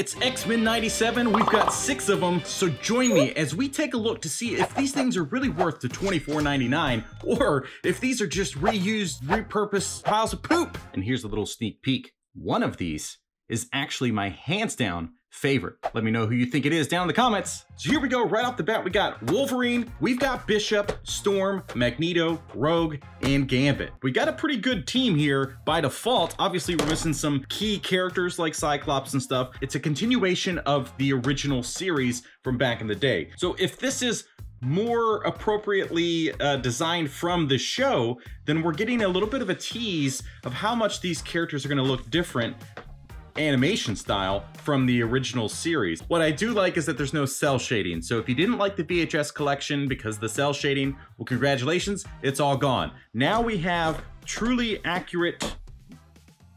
It's X-Men 97, we've got six of them, so join me as we take a look to see if these things are really worth the $24.99, or if these are just reused, repurposed piles of poop. And here's a little sneak peek. One of these is actually my hands down favorite. Let me know who you think it is down in the comments. So here we go, right off the bat, we got Wolverine, we've got Bishop, Storm, Magneto, Rogue, and Gambit. We got a pretty good team here by default. Obviously, we're missing some key characters like Cyclops and stuff. It's a continuation of the original series from back in the day. So if this is more appropriately uh, designed from the show, then we're getting a little bit of a tease of how much these characters are going to look different animation style from the original series. What I do like is that there's no cell shading. So if you didn't like the VHS collection because the cell shading, well, congratulations, it's all gone. Now we have truly accurate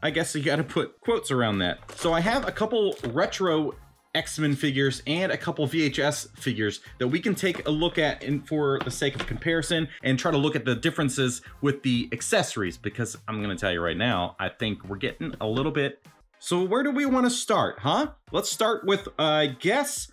I guess you gotta put quotes around that. So I have a couple retro X-Men figures and a couple VHS figures that we can take a look at in, for the sake of comparison and try to look at the differences with the accessories because I'm gonna tell you right now, I think we're getting a little bit so where do we want to start, huh? Let's start with, uh, I guess,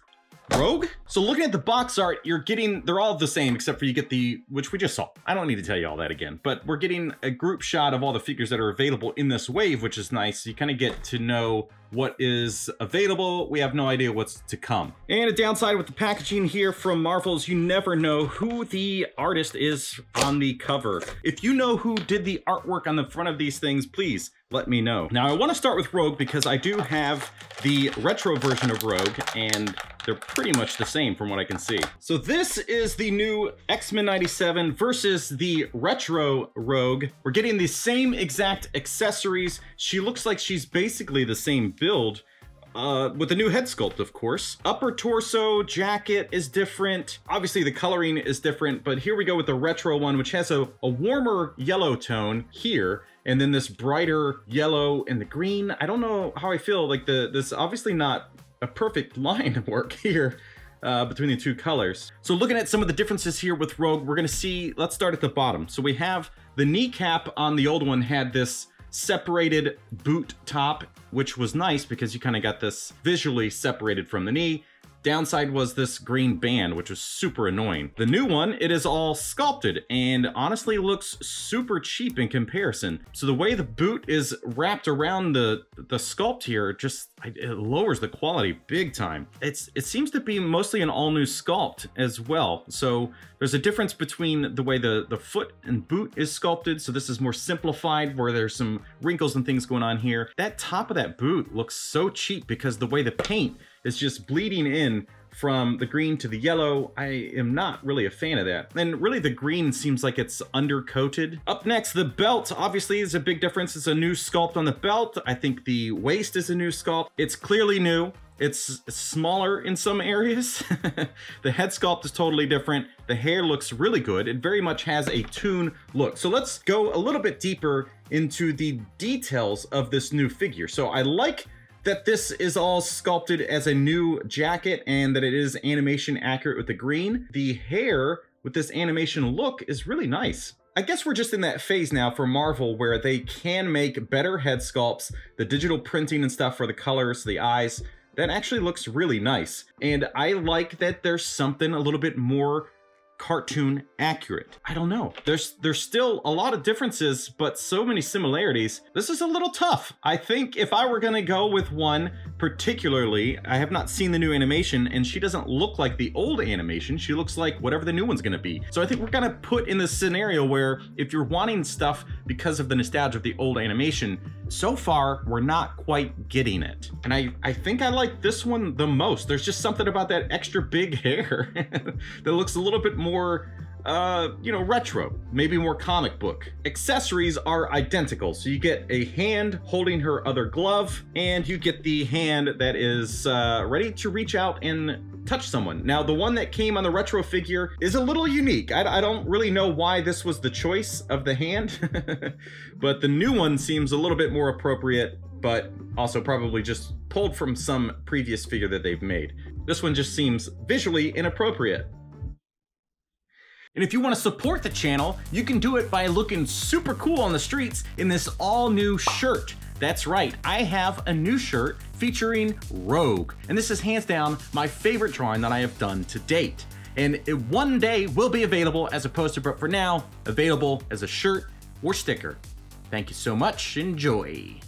Rogue? So looking at the box art, you're getting, they're all the same except for you get the, which we just saw. I don't need to tell you all that again, but we're getting a group shot of all the figures that are available in this wave, which is nice. You kind of get to know what is available. We have no idea what's to come. And a downside with the packaging here from Marvel's, you never know who the artist is on the cover. If you know who did the artwork on the front of these things, please let me know. Now I want to start with Rogue because I do have the retro version of Rogue and they're pretty much the same from what I can see. So this is the new X-Men 97 versus the retro Rogue. We're getting the same exact accessories. She looks like she's basically the same build, uh, with a new head sculpt, of course. Upper torso jacket is different. Obviously, the coloring is different, but here we go with the retro one, which has a, a warmer yellow tone here, and then this brighter yellow and the green. I don't know how I feel, like the this obviously not a perfect line work here. Uh, between the two colors. So looking at some of the differences here with Rogue, we're gonna see, let's start at the bottom. So we have the kneecap on the old one had this separated boot top, which was nice because you kind of got this visually separated from the knee. Downside was this green band, which was super annoying. The new one, it is all sculpted and honestly looks super cheap in comparison. So the way the boot is wrapped around the, the sculpt here, just it lowers the quality big time. It's It seems to be mostly an all new sculpt as well. So there's a difference between the way the, the foot and boot is sculpted. So this is more simplified where there's some wrinkles and things going on here. That top of that boot looks so cheap because the way the paint is just bleeding in from the green to the yellow. I am not really a fan of that. And really the green seems like it's undercoated. Up next, the belt obviously is a big difference. It's a new sculpt on the belt. I think the waist is a new sculpt. It's clearly new. It's smaller in some areas. the head sculpt is totally different. The hair looks really good. It very much has a toon look. So let's go a little bit deeper into the details of this new figure. So I like that this is all sculpted as a new jacket and that it is animation accurate with the green. The hair with this animation look is really nice. I guess we're just in that phase now for Marvel where they can make better head sculpts, the digital printing and stuff for the colors, the eyes, that actually looks really nice. And I like that there's something a little bit more cartoon accurate. I don't know. There's there's still a lot of differences, but so many similarities. This is a little tough. I think if I were gonna go with one particularly, I have not seen the new animation and she doesn't look like the old animation. She looks like whatever the new one's gonna be. So I think we're gonna put in this scenario where if you're wanting stuff because of the nostalgia of the old animation, so far we're not quite getting it. And I, I think I like this one the most. There's just something about that extra big hair that looks a little bit more more uh, you know, retro, maybe more comic book. Accessories are identical. So you get a hand holding her other glove, and you get the hand that is uh, ready to reach out and touch someone. Now, the one that came on the retro figure is a little unique. I, I don't really know why this was the choice of the hand, but the new one seems a little bit more appropriate, but also probably just pulled from some previous figure that they've made. This one just seems visually inappropriate. And if you want to support the channel, you can do it by looking super cool on the streets in this all new shirt. That's right, I have a new shirt featuring Rogue, and this is hands down my favorite drawing that I have done to date. And it one day will be available as a poster, but for now, available as a shirt or sticker. Thank you so much, enjoy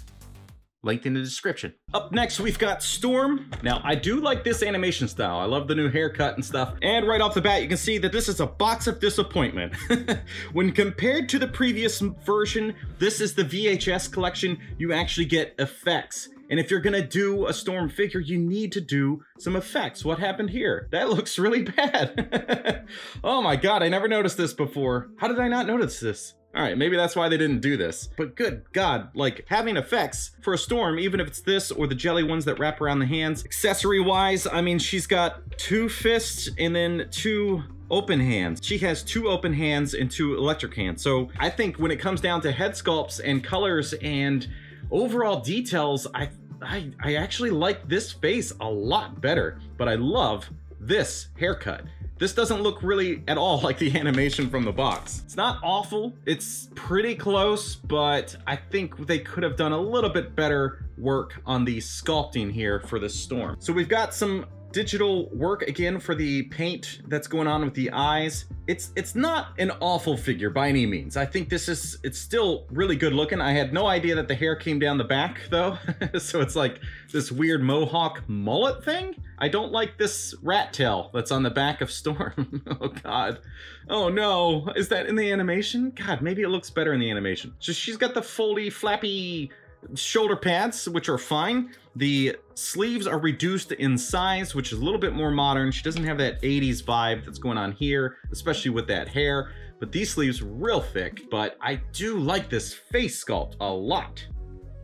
linked in the description. Up next, we've got Storm. Now, I do like this animation style. I love the new haircut and stuff. And right off the bat, you can see that this is a box of disappointment. when compared to the previous version, this is the VHS collection. You actually get effects. And if you're gonna do a Storm figure, you need to do some effects. What happened here? That looks really bad. oh my god, I never noticed this before. How did I not notice this? All right, maybe that's why they didn't do this. But good God, like having effects for a storm, even if it's this or the jelly ones that wrap around the hands. Accessory wise, I mean, she's got two fists and then two open hands. She has two open hands and two electric hands. So I think when it comes down to head sculpts and colors and overall details, I, I, I actually like this face a lot better, but I love this haircut. This doesn't look really at all like the animation from the box. It's not awful, it's pretty close, but I think they could have done a little bit better work on the sculpting here for this storm. So we've got some digital work again for the paint that's going on with the eyes. It's it's not an awful figure by any means. I think this is it's still really good looking. I had no idea that the hair came down the back though. so it's like this weird mohawk mullet thing. I don't like this rat tail that's on the back of Storm. oh god. Oh no. Is that in the animation? God, maybe it looks better in the animation. So she's got the foldy flappy shoulder pads, which are fine. The sleeves are reduced in size, which is a little bit more modern. She doesn't have that 80s vibe that's going on here, especially with that hair. But these sleeves real thick, but I do like this face sculpt a lot.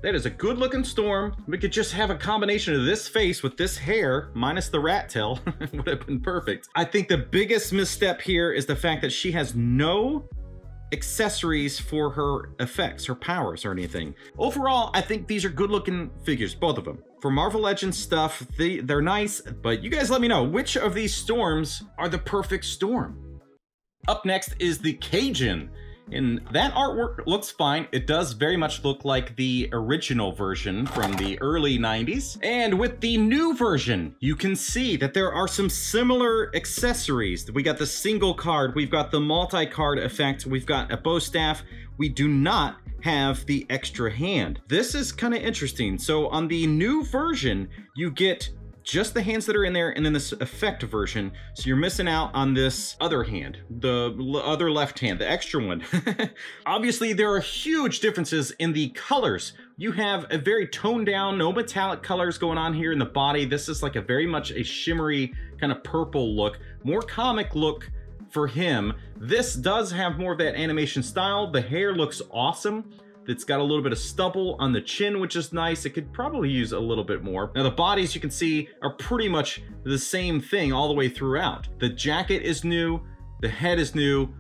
That is a good looking storm. We could just have a combination of this face with this hair, minus the rat tail, would have been perfect. I think the biggest misstep here is the fact that she has no accessories for her effects, her powers, or anything. Overall, I think these are good looking figures, both of them. For Marvel Legends stuff, they, they're nice, but you guys let me know, which of these storms are the perfect storm? Up next is the Cajun. And that artwork looks fine. It does very much look like the original version from the early 90s. And with the new version, you can see that there are some similar accessories. We got the single card, we've got the multi-card effect, we've got a bow staff. We do not have the extra hand. This is kind of interesting. So on the new version, you get just the hands that are in there and then this effect version. So you're missing out on this other hand, the other left hand, the extra one. Obviously, there are huge differences in the colors. You have a very toned down, no metallic colors going on here in the body. This is like a very much a shimmery kind of purple look, more comic look for him. This does have more of that animation style. The hair looks awesome. It's got a little bit of stubble on the chin, which is nice. It could probably use a little bit more. Now the bodies you can see are pretty much the same thing all the way throughout. The jacket is new, the head is new,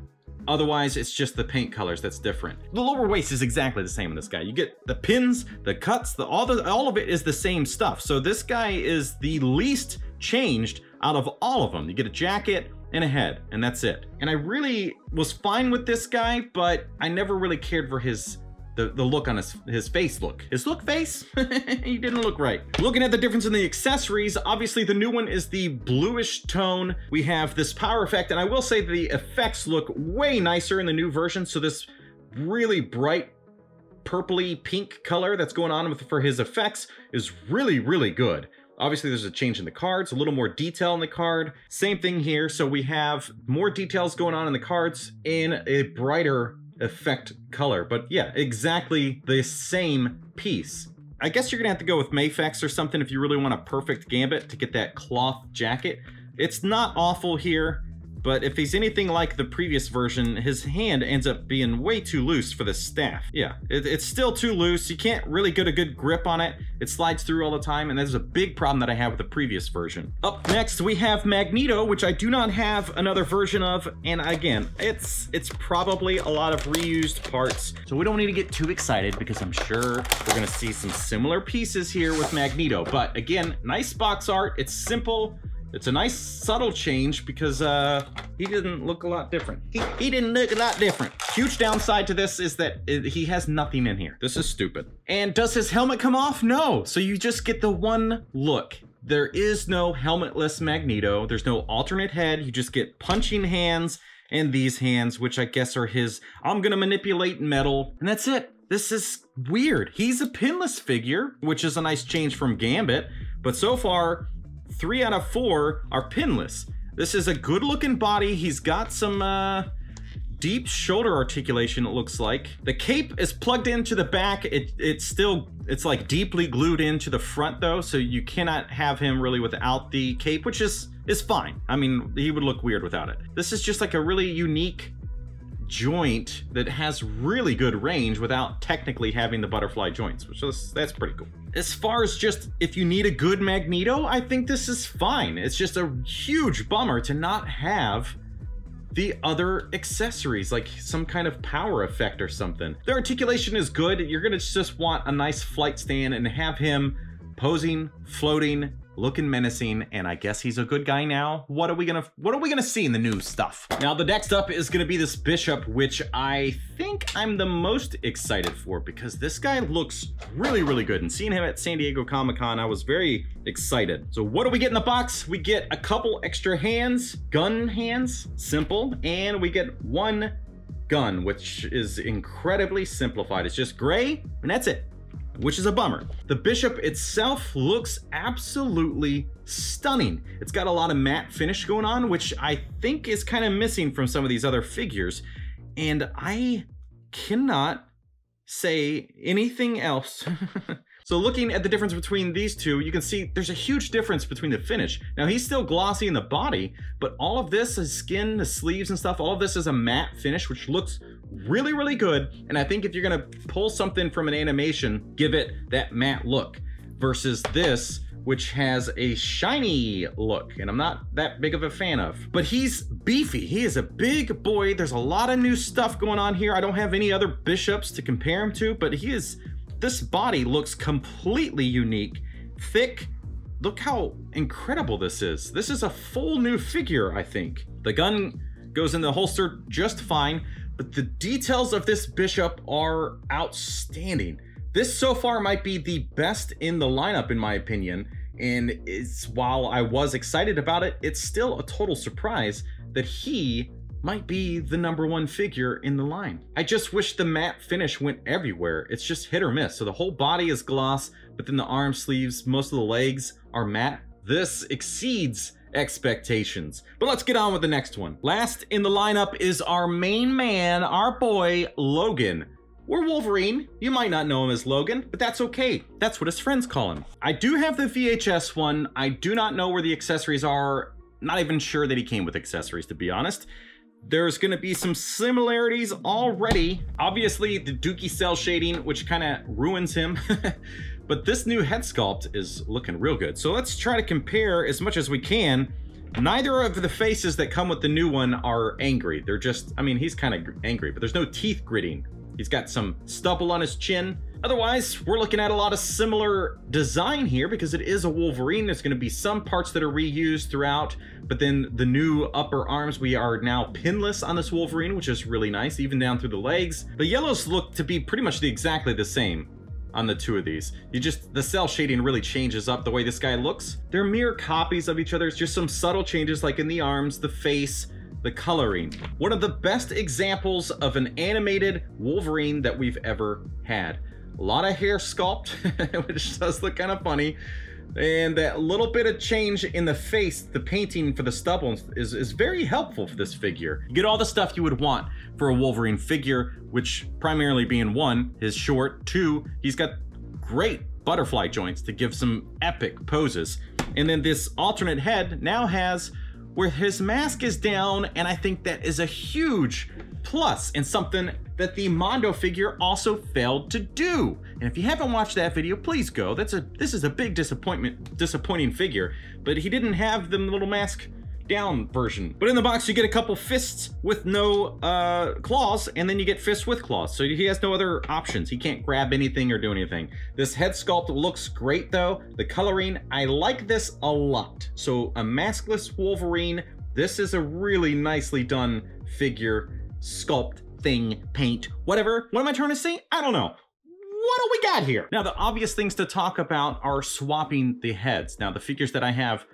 Otherwise, it's just the paint colors that's different. The lower waist is exactly the same in this guy. You get the pins, the cuts, the all the all of it is the same stuff. So this guy is the least changed out of all of them. You get a jacket and a head, and that's it. And I really was fine with this guy, but I never really cared for his the, the look on his, his face look. His look face? he didn't look right. Looking at the difference in the accessories, obviously the new one is the bluish tone. We have this power effect, and I will say the effects look way nicer in the new version. So this really bright purpley pink color that's going on with, for his effects is really, really good. Obviously, there's a change in the cards, a little more detail in the card. Same thing here. So we have more details going on in the cards in a brighter effect color. But yeah, exactly the same piece. I guess you're gonna have to go with Mafex or something if you really want a perfect gambit to get that cloth jacket. It's not awful here. But if he's anything like the previous version, his hand ends up being way too loose for the staff. Yeah, it, it's still too loose. You can't really get a good grip on it. It slides through all the time, and there's a big problem that I have with the previous version. Up next, we have Magneto, which I do not have another version of. And again, it's it's probably a lot of reused parts. So we don't need to get too excited because I'm sure we're gonna see some similar pieces here with Magneto. But again, nice box art. It's simple It's a nice subtle change because uh, he didn't look a lot different. He, he didn't look a lot different. Huge downside to this is that it, he has nothing in here. This is stupid. And does his helmet come off? No. So you just get the one look. There is no helmetless Magneto. There's no alternate head. You just get punching hands and these hands, which I guess are his, I'm gonna manipulate metal, and that's it. This is weird. He's a pinless figure, which is a nice change from Gambit, but so far, three out of four are pinless. This is a good looking body. He's got some uh, deep shoulder articulation, it looks like. The cape is plugged into the back. It, it's still, it's like deeply glued into the front though, so you cannot have him really without the cape, which is, is fine. I mean, he would look weird without it. This is just like a really unique joint that has really good range without technically having the butterfly joints, which is, that's pretty cool. As far as just if you need a good Magneto, I think this is fine. It's just a huge bummer to not have the other accessories, like some kind of power effect or something. The articulation is good. You're gonna just want a nice flight stand and have him posing, floating, looking menacing, and I guess he's a good guy now. What are we gonna what are we gonna see in the new stuff? Now the next up is gonna be this Bishop, which I think I'm the most excited for because this guy looks really, really good. And seeing him at San Diego Comic-Con, I was very excited. So what do we get in the box? We get a couple extra hands, gun hands, simple, and we get one gun, which is incredibly simplified. It's just gray, and that's it which is a bummer. The Bishop itself looks absolutely stunning. It's got a lot of matte finish going on, which I think is kind of missing from some of these other figures. And I cannot say anything else So looking at the difference between these two, you can see there's a huge difference between the finish. Now he's still glossy in the body, but all of this, his skin, the sleeves and stuff, all of this is a matte finish, which looks really, really good. And I think if you're gonna pull something from an animation, give it that matte look versus this, which has a shiny look, and I'm not that big of a fan of. But he's beefy. He is a big boy. There's a lot of new stuff going on here. I don't have any other bishops to compare him to, but he is this body looks completely unique, thick. Look how incredible this is. This is a full new figure, I think. The gun goes in the holster just fine, but the details of this bishop are outstanding. This so far might be the best in the lineup, in my opinion. And it's while I was excited about it, it's still a total surprise that he might be the number one figure in the line. I just wish the matte finish went everywhere. It's just hit or miss. So the whole body is gloss, but then the arm sleeves, most of the legs are matte. This exceeds expectations. But let's get on with the next one. Last in the lineup is our main man, our boy, Logan. Or Wolverine. You might not know him as Logan, but that's okay. That's what his friends call him. I do have the VHS one. I do not know where the accessories are. Not even sure that he came with accessories, to be honest. There's going to be some similarities already. Obviously, the Dookie cell shading, which kind of ruins him. but this new head sculpt is looking real good. So let's try to compare as much as we can. Neither of the faces that come with the new one are angry. They're just, I mean, he's kind of angry, but there's no teeth gritting. He's got some stubble on his chin. Otherwise, we're looking at a lot of similar design here because it is a Wolverine. There's going to be some parts that are reused throughout, but then the new upper arms, we are now pinless on this Wolverine, which is really nice, even down through the legs. The yellows look to be pretty much the, exactly the same on the two of these. You just, the cell shading really changes up the way this guy looks. They're mere copies of each other. It's just some subtle changes like in the arms, the face, the coloring. One of the best examples of an animated Wolverine that we've ever had. A lot of hair sculpt, which does look kind of funny. And that little bit of change in the face, the painting for the stubble is, is very helpful for this figure. You get all the stuff you would want for a Wolverine figure, which primarily being one, his short, two, he's got great butterfly joints to give some epic poses. And then this alternate head now has where his mask is down, and I think that is a huge plus and something that the Mondo figure also failed to do. And if you haven't watched that video, please go. That's a this is a big disappointment, disappointing figure. But he didn't have the little mask down version. But in the box, you get a couple fists with no uh, claws, and then you get fists with claws. So he has no other options. He can't grab anything or do anything. This head sculpt looks great though. The coloring, I like this a lot. So a maskless Wolverine, this is a really nicely done figure, sculpt, thing, paint, whatever. What am I trying to say? I don't know what do we got here? Now, the obvious things to talk about are swapping the heads. Now, the figures that I have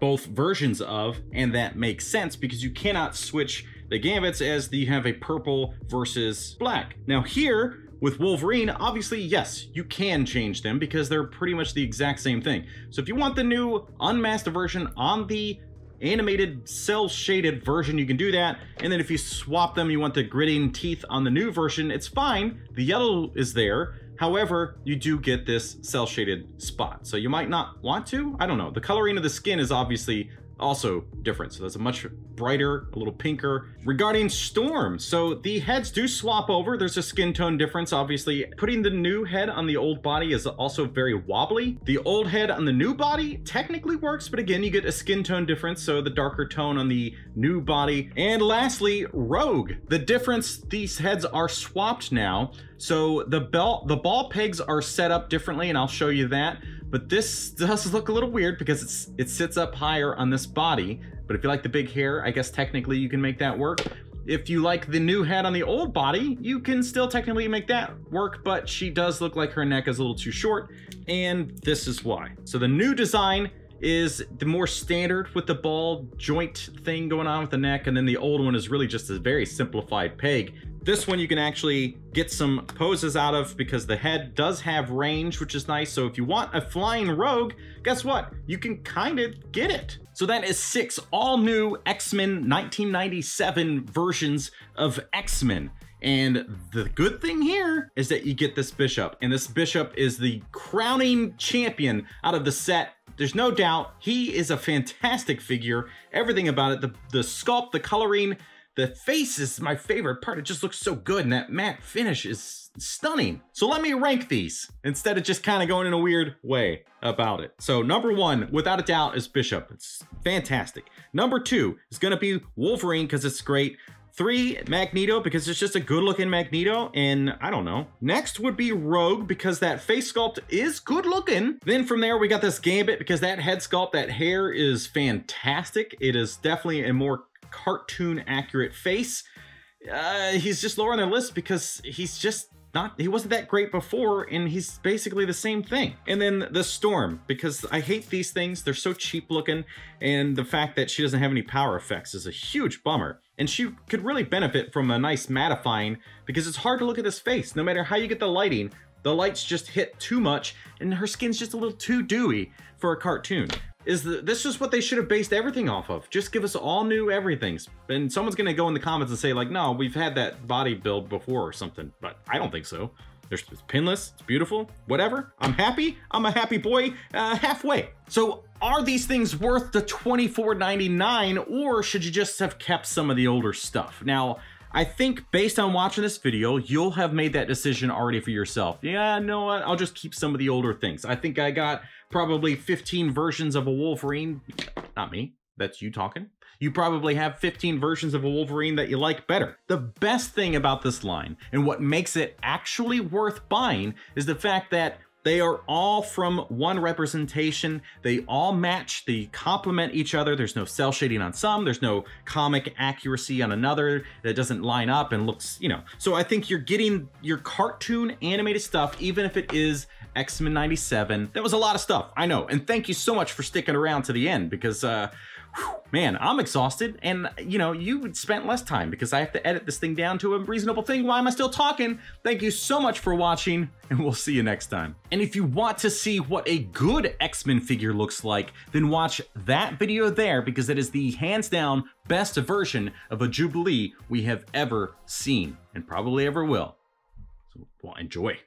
both versions of, and that makes sense because you cannot switch the gambits as you have a purple versus black. Now here, with Wolverine, obviously, yes, you can change them because they're pretty much the exact same thing. So if you want the new unmasked version on the animated cell shaded version, you can do that. And then if you swap them, you want the gritting teeth on the new version, it's fine. The yellow is there. However, you do get this cell shaded spot. So you might not want to, I don't know. The coloring of the skin is obviously also different. So that's a much brighter, a little pinker. Regarding Storm, so the heads do swap over. There's a skin tone difference, obviously. Putting the new head on the old body is also very wobbly. The old head on the new body technically works, but again, you get a skin tone difference, so the darker tone on the new body. And lastly, Rogue. The difference, these heads are swapped now. So the belt, the ball pegs are set up differently, and I'll show you that. But this does look a little weird because it's it sits up higher on this body. But if you like the big hair, I guess technically you can make that work. If you like the new head on the old body, you can still technically make that work, but she does look like her neck is a little too short, and this is why. So the new design is the more standard with the ball joint thing going on with the neck, and then the old one is really just a very simplified peg. This one you can actually get some poses out of because the head does have range, which is nice. So if you want a flying rogue, guess what? You can kind of get it. So that is six all new X-Men 1997 versions of X-Men. And the good thing here is that you get this Bishop, and this Bishop is the crowning champion out of the set. There's no doubt he is a fantastic figure. Everything about it, the, the sculpt, the coloring, the face is my favorite part. It just looks so good, and that matte finish is stunning. So let me rank these instead of just kind of going in a weird way about it. So number one, without a doubt, is Bishop. It's fantastic. Number two is going to be Wolverine because it's great. Three, Magneto, because it's just a good looking Magneto, and I don't know. Next would be Rogue, because that face sculpt is good looking. Then from there, we got this Gambit, because that head sculpt, that hair is fantastic. It is definitely a more cartoon accurate face. Uh, he's just lower on the list because he's just not he wasn't that great before and he's basically the same thing. And then the storm because i hate these things. They're so cheap looking and the fact that she doesn't have any power effects is a huge bummer. And she could really benefit from a nice mattifying because it's hard to look at this face. No matter how you get the lighting the lights just hit too much and her skin's just a little too dewy for a cartoon is this is what they should have based everything off of. Just give us all new everythings. And someone's gonna go in the comments and say like, no, we've had that body build before or something, but I don't think so. There's, it's pinless, it's beautiful, whatever. I'm happy, I'm a happy boy uh, halfway. So are these things worth the $24.99 or should you just have kept some of the older stuff? Now, I think based on watching this video, you'll have made that decision already for yourself. Yeah, no, what? I'll just keep some of the older things. I think I got probably 15 versions of a Wolverine. Not me, that's you talking. You probably have 15 versions of a Wolverine that you like better. The best thing about this line, and what makes it actually worth buying, is the fact that they are all from one representation. They all match, they complement each other. There's no cell shading on some, there's no comic accuracy on another that doesn't line up and looks, you know. So I think you're getting your cartoon animated stuff, even if it is X-Men 97. That was a lot of stuff, I know. And thank you so much for sticking around to the end because uh, man, I'm exhausted. And, you know, you spent less time because I have to edit this thing down to a reasonable thing. Why am I still talking? Thank you so much for watching, and we'll see you next time. And if you want to see what a good X-Men figure looks like, then watch that video there because it is the hands down best version of a Jubilee we have ever seen and probably ever will. So, well, enjoy.